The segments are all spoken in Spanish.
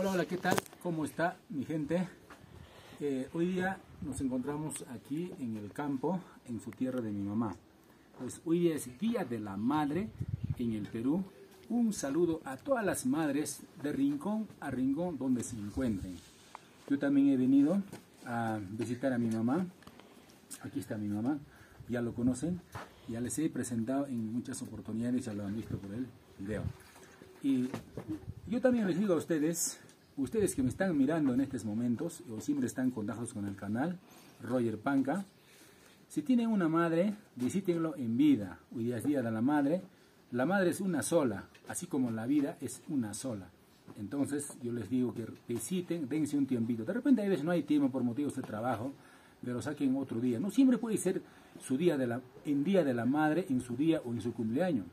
Hola, hola, ¿qué tal? ¿Cómo está mi gente? Eh, hoy día nos encontramos aquí en el campo, en su tierra de mi mamá. Pues hoy es Día de la Madre en el Perú. Un saludo a todas las madres de rincón a rincón donde se encuentren. Yo también he venido a visitar a mi mamá. Aquí está mi mamá, ya lo conocen. Ya les he presentado en muchas oportunidades, ya lo han visto por el video. Y yo también les digo a ustedes, ustedes que me están mirando en estos momentos o siempre están contactos con el canal, Roger Panca, si tienen una madre, visítenlo en vida. Hoy día es Día de la Madre. La madre es una sola, así como la vida es una sola. Entonces yo les digo que visiten, dense un tiempito. De repente a veces no hay tiempo por motivos de trabajo, pero saquen otro día. No siempre puede ser su día de la, en Día de la Madre, en su día o en su cumpleaños.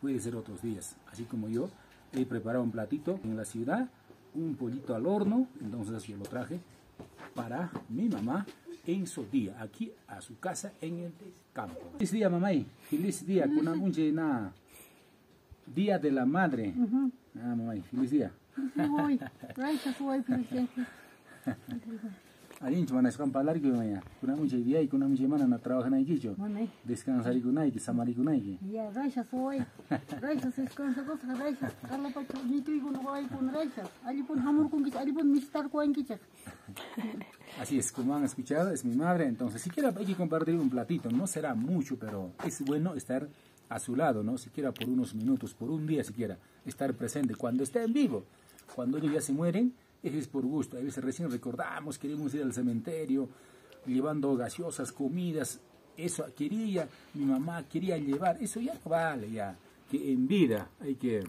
Puede ser otros días. Así como yo he preparado un platito en la ciudad, un pollito al horno, entonces yo lo traje para mi mamá en su día, aquí a su casa en el campo. Feliz día, mamá. Feliz día. Kuna nada. Día de la madre. Ah, mamá. Feliz día. Nas kan palar gitu ya. Kuna mun dia y kuna mun mana na trabaja na ikicho. Descansar y kunai, samar y kunai. Ya, raisa soy. Raisa se descansa cosa raisa. Kalau pacu gitu ikun koi pun raisa. Ali pun hamur kun kis, ali pun mistar kuan kichas. Así es, como han escuchado, es mi madre. Entonces, siquiera hay que compartir un platito. No será mucho, pero es bueno estar a su lado, ¿no? Siquiera por unos minutos, por un día siquiera, estar presente. Cuando está en vivo, cuando ellos ya se mueren, es por gusto. A veces recién recordamos, queremos ir al cementerio, llevando gaseosas, comidas. Eso quería, mi mamá quería llevar. Eso ya no vale, ya. Que en vida hay que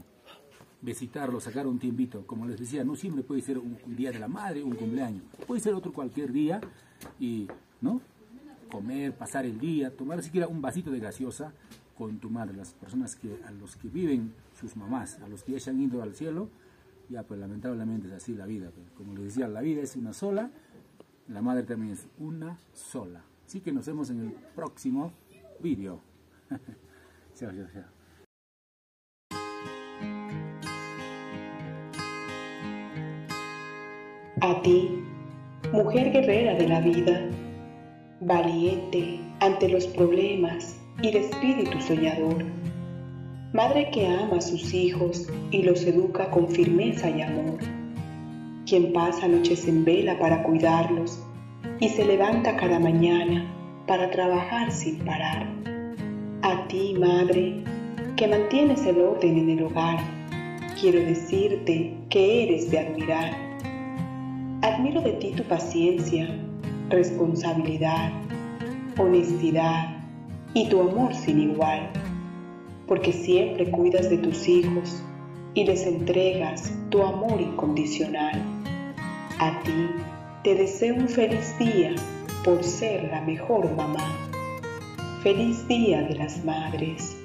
visitarlo, sacar un tiempito. Como les decía, no siempre puede ser un día de la madre, un cumpleaños. Puede ser otro cualquier día y, ¿no? Comer, pasar el día, tomar siquiera un vasito de gaseosa con tu madre. Las personas que, a los que viven sus mamás, a los que ya se han ido al cielo, ya pues lamentablemente es así la vida. Pues. Como les decía, la vida es una sola, la madre también es una sola. Así que nos vemos en el próximo vídeo. chao, chao, chao. A ti, mujer guerrera de la vida, valiente ante los problemas y de espíritu soñador madre que ama a sus hijos y los educa con firmeza y amor, quien pasa noches en vela para cuidarlos y se levanta cada mañana para trabajar sin parar. A ti, madre, que mantienes el orden en el hogar, quiero decirte que eres de admirar. Admiro de ti tu paciencia, responsabilidad, honestidad y tu amor sin igual porque siempre cuidas de tus hijos y les entregas tu amor incondicional. A ti te deseo un feliz día por ser la mejor mamá. Feliz Día de las Madres.